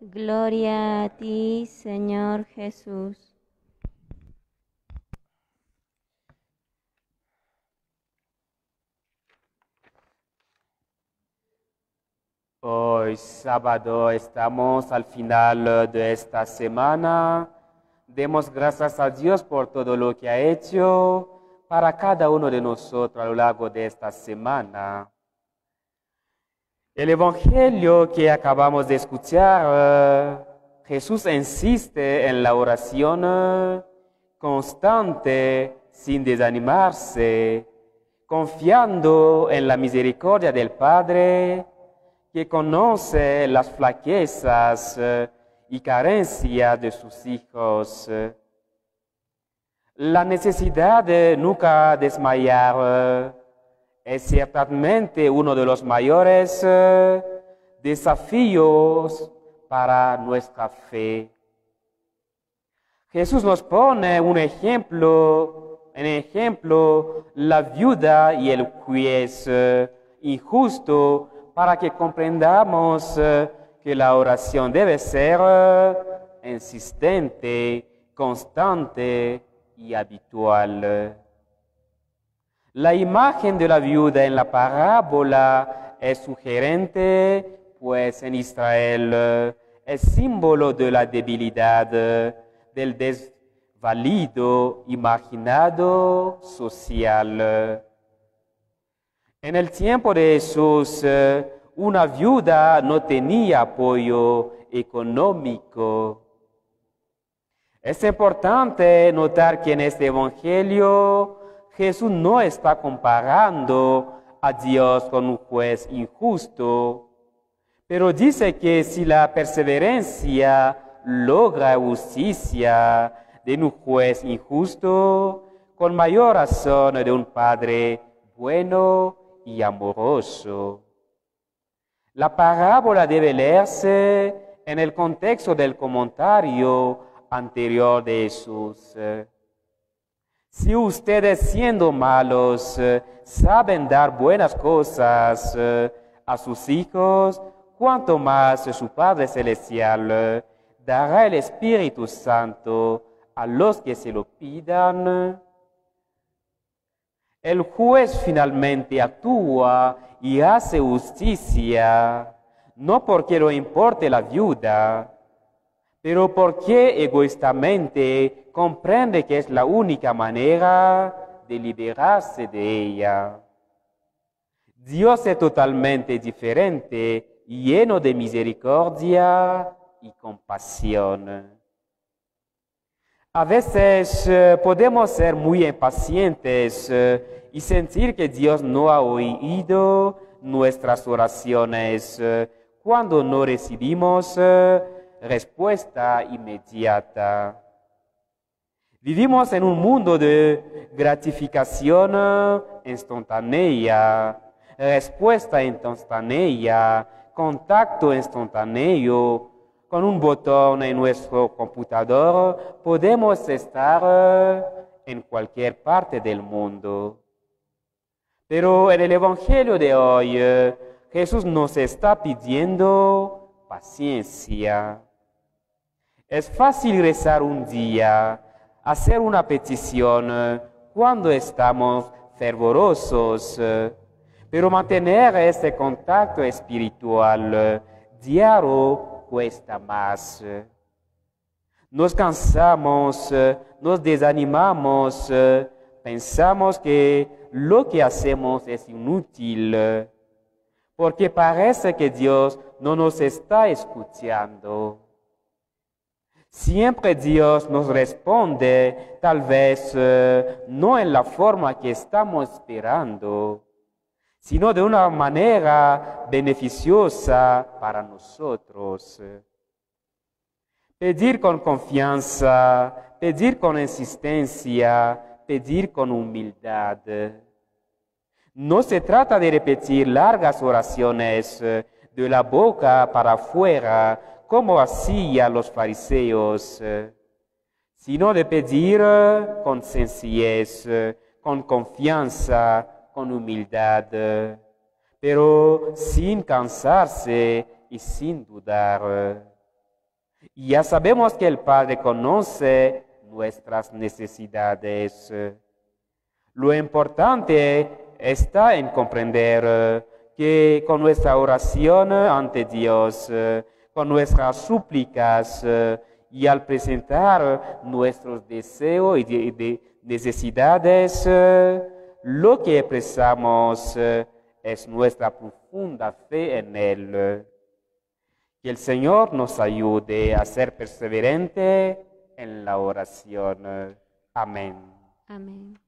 Gloria a ti, Señor Jesús. Hoy sábado estamos al final de esta semana. Demos gracias a Dios por todo lo que ha hecho para cada uno de nosotros a lo largo de esta semana. El Evangelio que acabamos de escuchar, eh, Jesús insiste en la oración eh, constante sin desanimarse, confiando en la misericordia del Padre que conoce las flaquezas eh, y carencias de sus hijos. La necesidad de nunca desmayar es ciertamente uno de los mayores eh, desafíos para nuestra fe. Jesús nos pone un ejemplo, en ejemplo, la viuda y el juez eh, injusto para que comprendamos que la oración debe ser insistente, constante y habitual. La imagen de la viuda en la parábola es sugerente, pues en Israel es símbolo de la debilidad, del desvalido imaginado social. En el tiempo de Jesús, una viuda no tenía apoyo económico. Es importante notar que en este Evangelio Jesús no está comparando a Dios con un juez injusto, pero dice que si la perseverancia logra justicia de un juez injusto, con mayor razón de un Padre bueno y amoroso. La parábola debe leerse en el contexto del comentario anterior de Jesús. Si ustedes siendo malos eh, saben dar buenas cosas eh, a sus hijos, cuanto más su Padre Celestial eh, dará el Espíritu Santo a los que se lo pidan. El juez finalmente actúa y hace justicia, no porque lo importe la viuda, pero porque egoístamente comprende que es la única manera de liberarse de ella. Dios es totalmente diferente, lleno de misericordia y compasión. A veces eh, podemos ser muy impacientes eh, y sentir que Dios no ha oído nuestras oraciones eh, cuando no recibimos respuesta inmediata. Vivimos en un mundo de gratificación instantánea, respuesta instantánea, contacto instantáneo. Con un botón en nuestro computador podemos estar en cualquier parte del mundo. Pero en el Evangelio de hoy Jesús nos está pidiendo paciencia. Es fácil rezar un día, hacer una petición eh, cuando estamos fervorosos, eh, pero mantener este contacto espiritual eh, diario cuesta más. Nos cansamos, nos desanimamos, pensamos que lo que hacemos es inútil, porque parece que Dios no nos está escuchando. Siempre Dios nos responde, tal vez eh, no en la forma que estamos esperando, sino de una manera beneficiosa para nosotros. Pedir con confianza, pedir con insistencia, pedir con humildad. No se trata de repetir largas oraciones eh, de la boca para afuera, como hacían los fariseos, eh, sino de pedir eh, con sencillez, eh, con confianza, con humildad, pero sin cansarse y sin dudar. Ya sabemos que el Padre conoce nuestras necesidades. Lo importante está en comprender que con nuestra oración ante Dios, con nuestras súplicas y al presentar nuestros deseos y necesidades, lo que expresamos es nuestra profunda fe en Él. Que el Señor nos ayude a ser perseverante en la oración. Amén. Amén.